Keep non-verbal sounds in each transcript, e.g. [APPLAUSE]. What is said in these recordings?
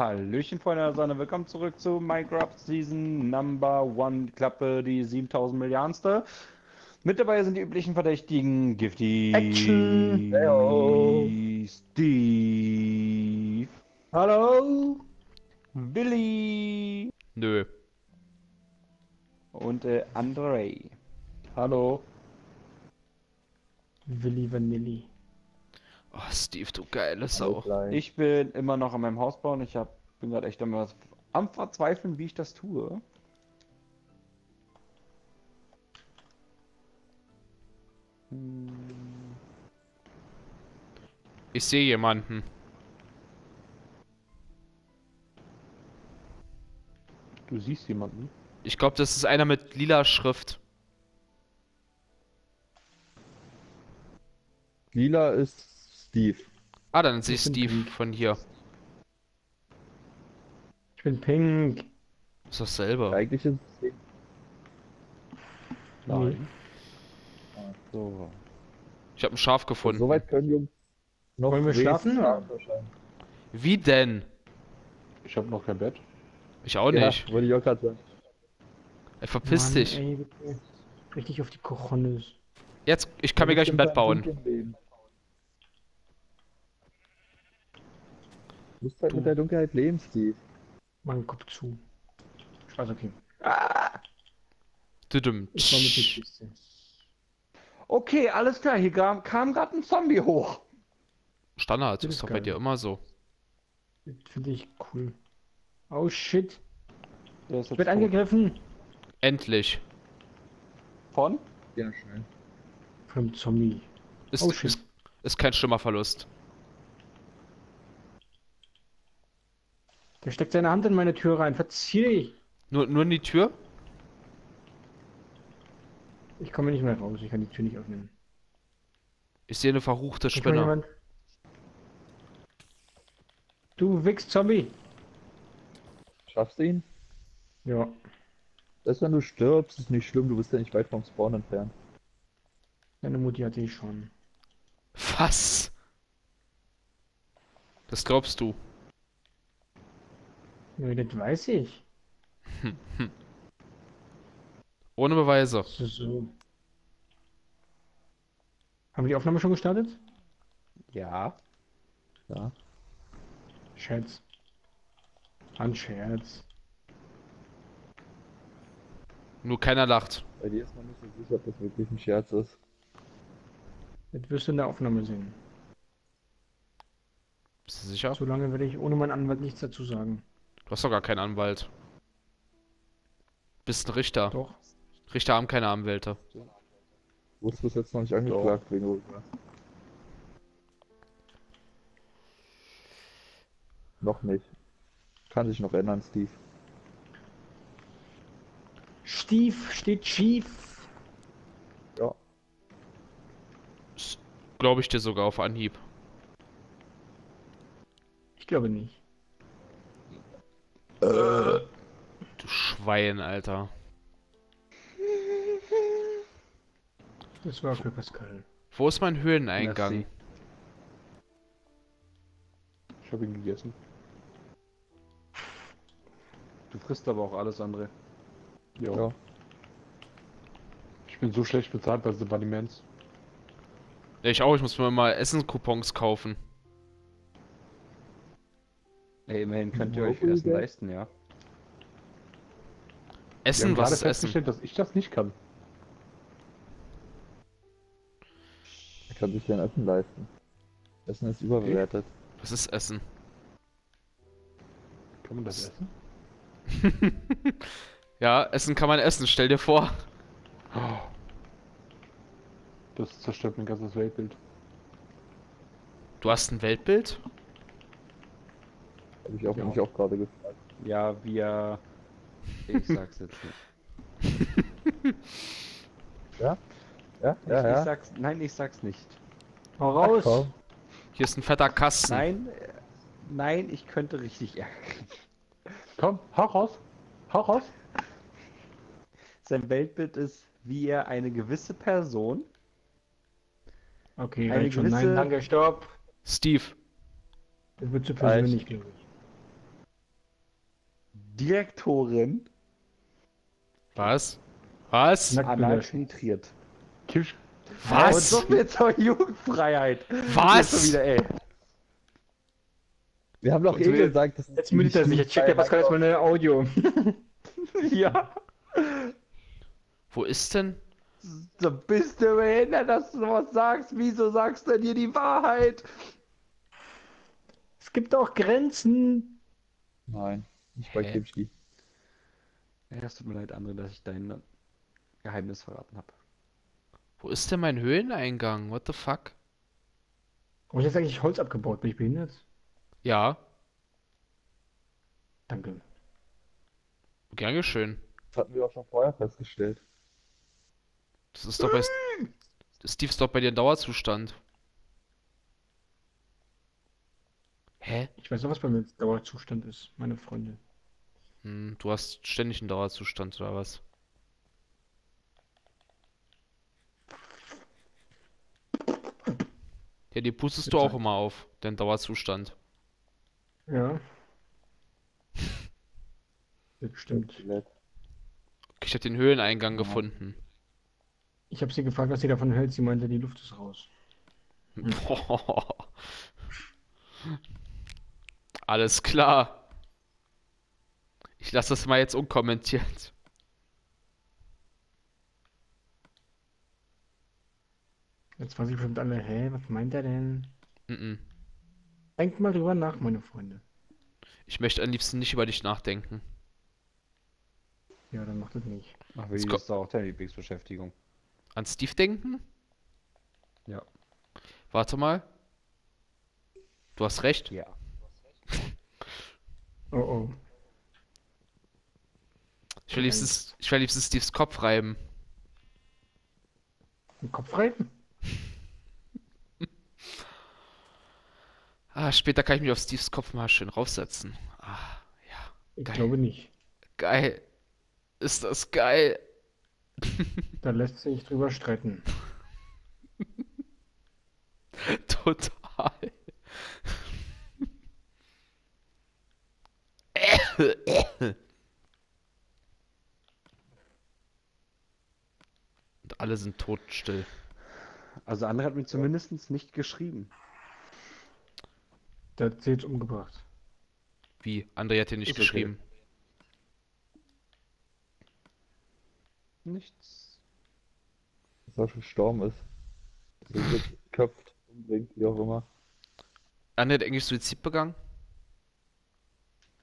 Hallöchen, Freunde der Sonne, willkommen zurück zu Minecraft Season Number One, Klappe, die 7000 Milliardenste. Mit dabei sind die üblichen Verdächtigen, Gifty, Action. Steve, Hallo? Billy Nö. und äh, Andrei. Hallo? Willi Vanilli. Oh, Steve, du geile Sau. Ich bin immer noch an meinem Haus bauen, ich hab, bin gerade echt am, am Verzweifeln, wie ich das tue. Hm. Ich sehe jemanden. Du siehst jemanden? Ich glaube, das ist einer mit lila Schrift. Lila ist Steve. Ah, dann sehe ich Steve pink. von hier. Ich bin pink. Ist dasselbe. Eigentlich ist es Steve. Nein. So. Ich habe ein Schaf gefunden. Soweit können Jungs noch Wollen wir schlafen. Wie denn? Ich habe noch kein Bett. Ich auch Ja, nicht. wollte ich auch gerade sagen. Ey, verpiss Mann, dich. Ey. Richtig auf die Kochonis. Jetzt, ich kann mir gleich ein Bett bauen. Du musst halt mit der Dunkelheit leben, Steve. Mann, Kopf zu. Okay. Düdüm. Ich war mit der Kiste. Okay, alles klar, hier kam, kam gerade ein Zombie hoch. Standard, Das ist ist doch bei dir immer so. Finde ich cool. Oh shit. Der ist Ich werde tot. angegriffen. Endlich. Von? Ja, schnell. Von einem Zombie. Ist, Oh, shit. ist, ist kein schlimmer Verlust. Der steckt seine Hand in meine Tür rein. Verzieh dich. Nur, nur in die Tür? Ich komme nicht mehr raus. Ich kann die Tür nicht öffnen. Ich sehe eine verruchte Ist Spinne. jemand? Du Wichs Zombie. Schaffst du ihn? Ja. Das, wenn du stirbst, ist nicht schlimm, du bist ja nicht weit vom Spawn entfernt. Deine Mutti hatte ich schon. Was? Das glaubst du. Ja, das weiß ich. [LAUGHS] Ohne Beweise. So, so. Haben wir die Aufnahme schon gestartet? Ja. Ja. Scherz. Ein Scherz. Nur keiner lacht. Bei dir ist man nicht so sicher, ob das wirklich ein Scherz ist. Das wirst du in der Aufnahme sehen. Bist du sicher? Solange werde ich ohne meinen Anwalt nichts dazu sagen. Du hast doch gar keinen Anwalt. Bist ein Richter. Doch. Richter haben keine Anwälte. Du wurdest bis jetzt noch nicht angeklagt wegen irgendwas. Noch nicht. Kann sich noch ändern, Steve. Stief steht schief. Ja. Glaube ich dir sogar auf Anhieb. Ich glaube nicht. Du Schwein, Alter. Das war für Pascal. Wo ist mein Höhleneingang? Merci. Ich habe ihn gegessen. Du frisst aber auch alles, André. Ja. Ja. Ich bin so schlecht bezahlt bei The Bunnyman's. Ja, ich auch. Ich muss mir mal Essencoupons kaufen. Ey, immerhin könnt ihr euch Essen leisten, ja. Wir Essen, haben was gerade ist Essen? festgestellt, dass ich das nicht kann. Er kann sich kein Essen leisten. Essen ist überbewertet. Was ist Essen? Kann man das essen? [LAUGHS] Ja, Essen kann man essen, stell dir vor. Das zerstört mein ganzes Weltbild. Du hast ein Weltbild? Habe ich auch Ja. mich auch gerade gefragt. Ja, wir. Ich sag's jetzt nicht. Ja? Ja, Ich, ja, ich ja. sag's. Nein, ich sag's nicht. Hau Ach, raus! komm. Hier ist ein fetter Kasten. Nein, äh, nein, ich könnte richtig ärgern. Komm, hau raus! Hau raus! Sein Weltbild ist, wie er eine gewisse Person. Okay, Eine reicht schon. gewisse- Nein, danke, stopp. Steve, Das wird zu persönlich, glaube ich. Direktorin Was? Was? Anal penetriert. Kisch. Was? Und so viel zur Jugendfreiheit. Was? Wieder, ey. Wir haben doch eh gesagt, dass Jetzt bin ich das nicht. Jetzt checkt der Pascal jetzt meine Audio. [LAUGHS] Ja. Wo ist denn? So bist du behindert, dass du sowas sagst. Wieso sagst du dir die Wahrheit? Es gibt auch Grenzen. Nein, nicht bei Hä? Kimchi. Ja, es tut mir leid, André, dass ich dein Geheimnis verraten habe. Wo ist denn mein Höhleneingang? What the fuck? Habe ich jetzt eigentlich Holz abgebaut? Bin ich behindert? Ja, Danke. gern geschehen. Das hatten wir auch schon vorher festgestellt. Das ist doch bei. Steve ist doch bei dir in Dauerzustand. Hä? Ich weiß noch, was bei mir Dauerzustand ist, meine Freunde. Hm, du hast ständig einen Dauerzustand oder was? Ja, die pustest du auch immer auf, dein Dauerzustand. Ja. [LAUGHS] Das stimmt. Ich habe den Höhleneingang gefunden. Ich habe sie gefragt, was sie davon hält. Sie meinte, die Luft ist raus. [LAUGHS] Alles klar. Ich lasse das mal jetzt unkommentiert. Jetzt weiß ich bestimmt alle, hä, was meint er denn? Mhm. Denkt mal drüber nach, meine Freunde. Ich möchte am liebsten nicht über dich nachdenken. Ja, dann macht das nicht. Ach, wie ist doch auch deine Lieblingsbeschäftigung. An Steve denken? Ja. Warte mal. Du hast recht. Ja. Oh oh. Ich will liebstens, ich will liebstens Steves Kopf reiben. Im Kopf reiben? [LAUGHS] Ah, später kann ich mich auf Steves Kopf mal schön raufsetzen. Ah, ja. Ich Geil. glaube nicht. Geil. Ist das geil. [LAUGHS] Da lässt sich drüber streiten. [LAUGHS] Total. Alle sind totstill. Also André hat mir zumindest nicht geschrieben. Der hat sie jetzt umgebracht. Wie? André hat hier nicht okay. geschrieben. Nichts. Dass er schon gestorben ist. Dass er sich [LAUGHS] köpft, umbringt, wie auch immer. André hat eigentlich Suizid begangen?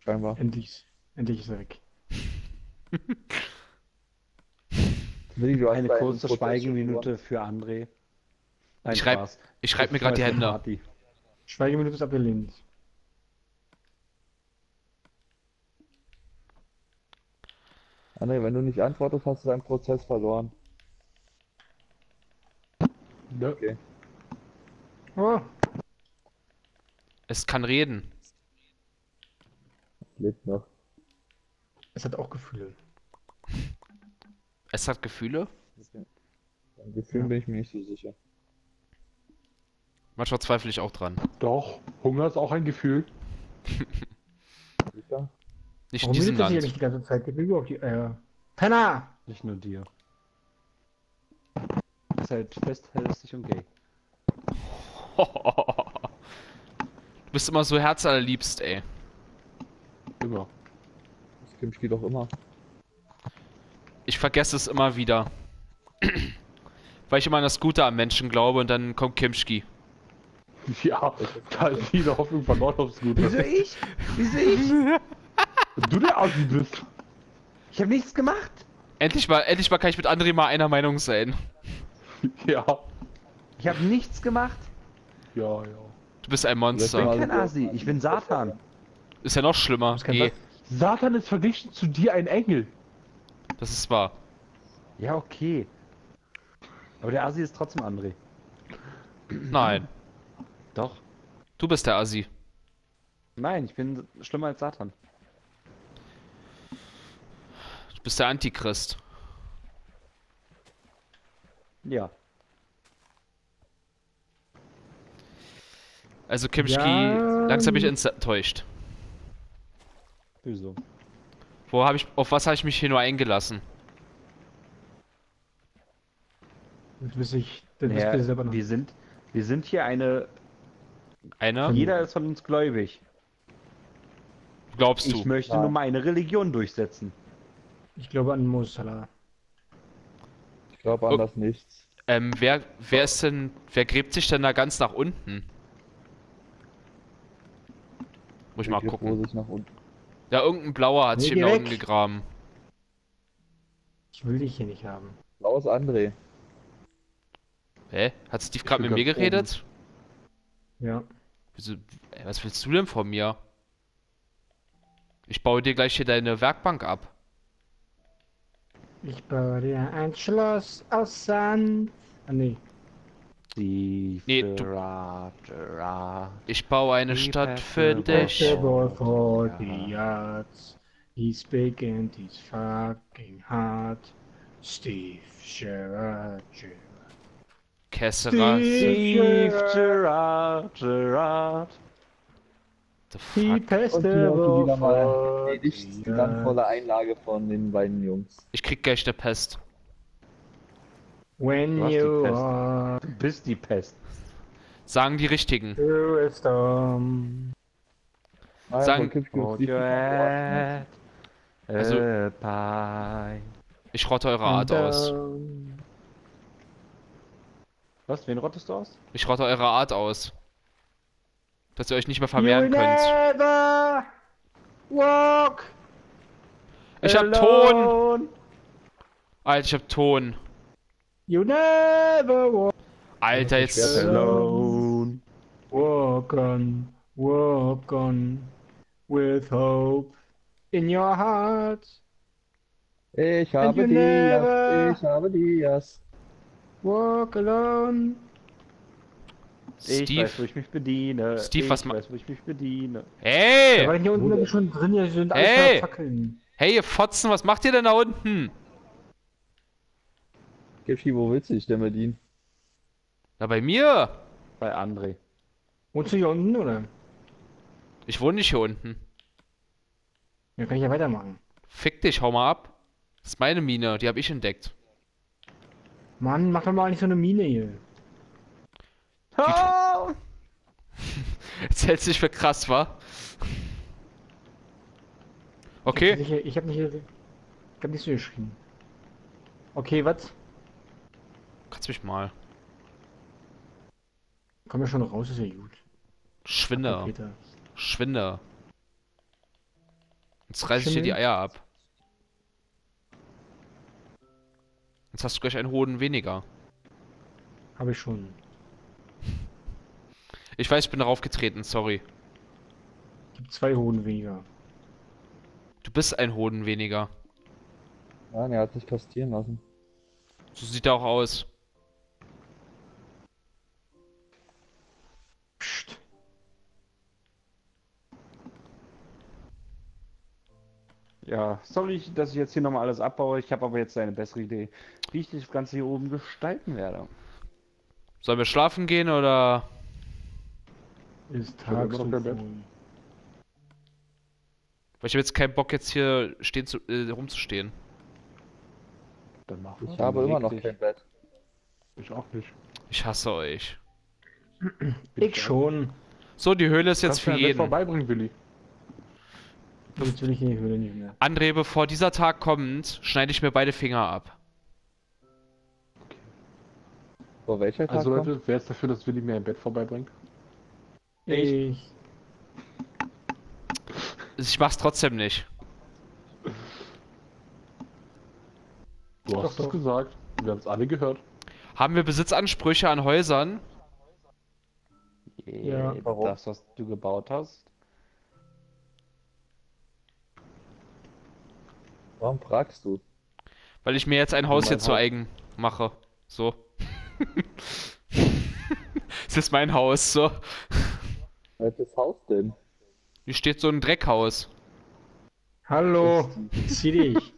Scheinbar. Endlich. Endlich ist er weg. [LAUGHS] Willi, Eine kurze Schweigeminute für André. Nein, Ich schreib- schreibe mir gerade die Hände. Party. Schweigeminute ist abgelehnt. André, wenn du nicht antwortest, hast du deinen Prozess verloren. Ja. Okay. Oh, Es kann reden. Lebt noch. es hat auch Gefühle. Es hat Gefühle. Beim Gefühl Ja. bin ich mir nicht so sicher. Manchmal zweifle ich auch dran. Doch, Hunger ist auch ein Gefühl. Sicher? Nicht in Warum diesem das hier Land. nicht die ganze Zeit? Mir überhaupt die Eier. Penner! Nicht nur dir. Ist halt fest, hässlich und gay. [LAUGHS] Du bist immer so herzallerliebst, ey. Immer. Das Kimchi doch immer. Ich vergesse es immer wieder. [CLEARS THROAT] Weil ich immer an das Gute am Menschen glaube und dann kommt Kimschki. [LAUGHS] Ja, da ist jede Hoffnung verloren aufs Gute. Wieso ich? Wieso ich? [LAUGHS] Du der Assi bist. Ich habe nichts gemacht. Endlich mal, endlich mal kann ich mit André mal einer Meinung sein. [LAUGHS] Ja. Ich habe nichts gemacht. Ja, ja. Du bist ein Ich bin Monster. Kein Asi. Ich bin Satan. Ist ja noch schlimmer. Sa- Satan ist verglichen zu dir ein Engel. Das ist wahr. Ja, okay. Aber der Asi ist trotzdem André. Nein. Doch. Du bist der Assi. Nein, ich bin schlimmer als Satan. Du bist der Antichrist. Ja. Also Kimschki, Ja. langsam bin ich enttäuscht. Wieso? Wo habe ich, auf was habe ich mich hier nur eingelassen? Das wüsste ich, das Ja, wisst ihr selber noch. wir, sind, wir sind hier eine. Eine? Jeder ist von uns gläubig. Glaubst Ich du? möchte Ja. nur meine Religion durchsetzen. Ich glaube an Mosala. Ich glaube an Oh. das nichts. Ähm, wer, wer ist denn, wer gräbt sich denn da ganz nach unten? Muss ich mal gucken. Wo sich nach unten. Ja, irgendein Blauer hat Nee, sich geh nach unten gegraben. Ich will dich hier nicht haben. Blaues André. Hä? Hat Steve gerade mit mir geredet? Ja. Wieso, ey, was willst du denn von mir? Ich baue dir gleich hier deine Werkbank ab. Ich baue dir ein Schloss aus Sand. Ah, nee. Die Nee, du- Gerard, Gerard. Ich baue eine Die Stadt für dich. Ja. He's big and he's fucking hard. Steve Gerrard. Gerrard. Kessera. Steve Gerard, Gerard. The Die fuck? beste Und wieder mal for die the nicht glanzvolle yards. Einlage von den beiden Jungs. Ich krieg gleich eine Pest. When Du you Pest. are Du bist die Pest. Sagen die richtigen. Sagen- mal head Also-. Ich rotte eure Art aus. Was? Wen rottest du aus? Ich rotte eure Art aus. Dass ihr euch nicht mehr vermehren you könnt. never walk. Ich hab Ton! Alone. Alter, ich hab Ton. You never walk. Alter, jetzt. Alone. Walk on, walk on, with hope in your heart. Ich And habe you never- Dias, ich habe Dias. Walk alone. Ich Steve. weiß, wo ich mich bediene. Steve, ich was ma- weiß, wo ich mich bediene. Da Hey! war hier unten schon drin, hier sind voller Fackeln. Hey, ihr Fotzen, was macht ihr denn da unten? Kipschi, wo willst du dich denn bedienen? Na, bei mir. Bei André. Wohnst du hier unten, oder? Ich wohne nicht hier unten. Dann kann ich ja weitermachen. Fick dich, hau mal ab. Das ist meine Mine, die habe ich entdeckt. Mann, mach doch mal nicht so eine Mine hier. Oh! [LAUGHS] Jetzt hältst du dich für krass, wa? Okay, Ich hab nicht, ich hab nicht, ich hab nicht so geschrien. Okay, was? Kannst mich mal. Komm ja schon raus, ist ja gut. Schwinde, Peter. schwinde. Jetzt reiß ich dir die? Eier ab. Jetzt hast du gleich einen Hoden weniger. Hab ich schon. Ich weiß, ich bin darauf getreten, sorry. Gibt zwei Hoden weniger. Du bist ein Hoden weniger. Nein, er hat sich kastrieren lassen. So sieht er auch aus. Ja, sorry, dass ich jetzt hier nochmal alles abbaue. Ich habe aber jetzt eine bessere Idee, wie ich das Ganze hier oben gestalten werde. Sollen wir schlafen gehen oder? Ist hab immer Tag noch so kein Bett. voll. Weil ich habe jetzt keinen Bock jetzt hier stehen zu, äh, rumzustehen. Dann mach Ich habe immer noch kein Bett. Ich auch nicht. Ich hasse euch. Ich schon. So, die Höhle ist jetzt Kannst für jeden. vorbeibringen, Willi. Jetzt will ich in die Höhle nicht mehr. André, bevor dieser Tag kommt, schneide ich mir beide Finger ab. So, welcher Tag Also kommt? Leute, wer ist dafür, dass Willi mir ein Bett vorbeibringt? Ich. Ich mach's trotzdem nicht. Du hast es doch. gesagt. Wir haben es alle gehört. Haben wir Besitzansprüche an Häusern? Ja. Warum? Das, was du gebaut hast. Warum fragst du? Weil ich mir jetzt ein Haus hier zu eigen mache. So. [LAUGHS] Es ist mein Haus, so. Welches Haus denn? Hier steht so ein Dreckhaus. Hallo. Zieh dich.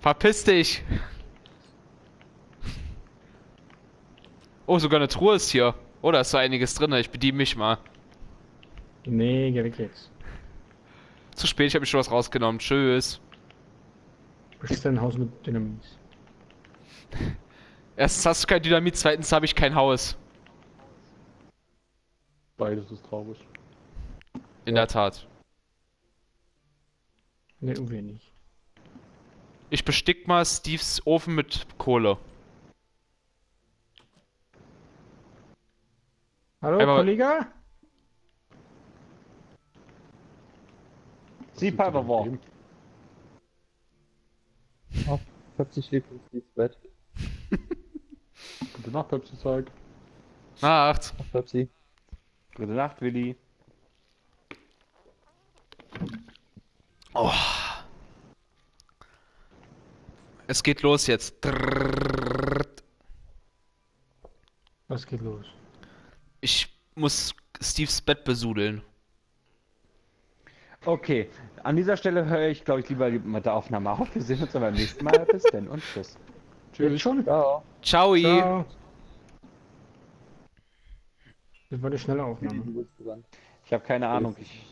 Verpiss dich! Oh, sogar eine Truhe ist hier. Oh, da ist so einiges drin. Ich bediene mich mal. Nee, geh weg jetzt. Zu spät, ich habe mir schon was rausgenommen. Tschüss. Beschießt dein Haus mit Dynamit. Erstens hast du kein Dynamit, zweitens habe ich kein Haus. Beides ist traurig. In der Tat. Ne, irgendwie nicht. Ich bestick mal Steves Ofen mit Kohle. Hallo, Einmal- Kollege? Sie Pavlov. Pepsi schläft ins Steve's Bett. Gute Nacht, Pepsi Zeug. Nacht. Ach, Pepsi. Gute Nacht, Willi. Es geht los jetzt. Was geht los? Ich muss Steves Bett besudeln. Okay, an dieser Stelle höre ich, glaube ich, lieber mit der Aufnahme auf. Wir sehen uns dann beim nächsten Mal. Bis dann und tschüss. Jetzt schon? Ja, Ciao. Ciao. Das war eine schnelle Aufnahme. Ich habe keine Ahnung. Ich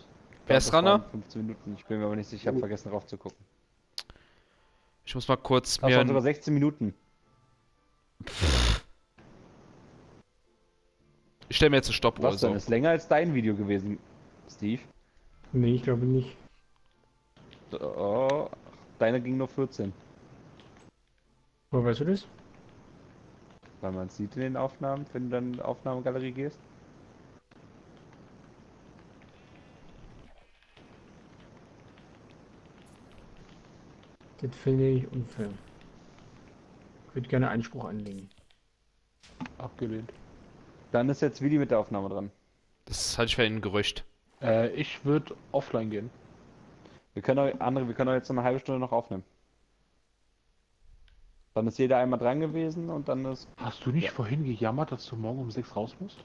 Wer ist dran, das ne? waren 15 Minuten. Ich bin mir aber nicht sicher. Ich habe vergessen drauf zu gucken. Ich muss mal kurz Das mir. waren sogar Ein... 16 Minuten. Ich stelle mir jetzt eine Stoppuhr. Was denn? So. Ist länger als dein Video gewesen, Steve. Nee, ich glaube nicht. Oh, deine ging nur 14. Woher weißt du das? Weil man sieht in den Aufnahmen, wenn du dann in die Aufnahmegalerie gehst. Das finde ich unfair. Ich würde gerne Einspruch anlegen. Abgelehnt. Dann ist jetzt Willi mit der Aufnahme dran. Das halte ich für ein Gerücht. Äh, ich würde offline gehen. Wir können auch, andere, wir können auch jetzt noch eine halbe Stunde noch aufnehmen. Dann ist jeder einmal dran gewesen und dann ist. Hast du nicht Ja. vorhin gejammert, dass du morgen um 6 raus musst?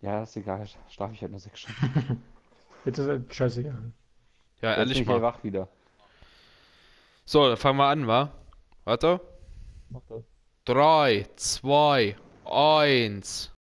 Ja, ist egal, schlafe ich halt nur sechs Stunden. [LAUGHS] Jetzt ist es scheißegal. Ja, Jetzt bin ehrlich ich mal. wach wieder. So, dann fangen wir an, wa? Warte. Mach das. 3, 2, 1.